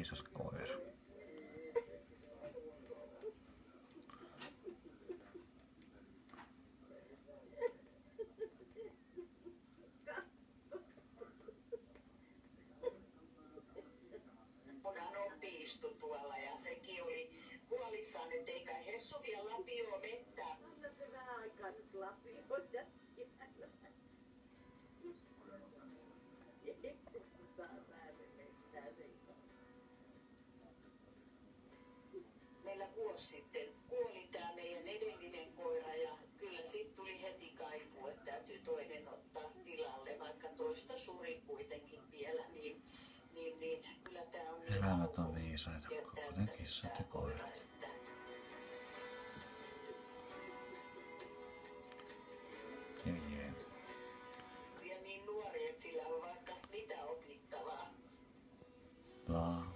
viisas koira. Tuolla ja sekin oli huolissaan, että eikä Hessu vielä lapio mettä. Anna se vähän aikaa nyt lapioida vuosi sitten kuoli tämä meidän edellinen koira ja kyllä sitten tuli heti kaiku, että täytyy toinen ottaa tilalle, vaikka toista suri kuitenkin vielä, niin, niin, niin kyllä tämä on... Niin Elämät on viisaita, niin koko ne kissat ja koirat. Wow.